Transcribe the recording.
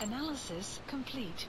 Analysis complete.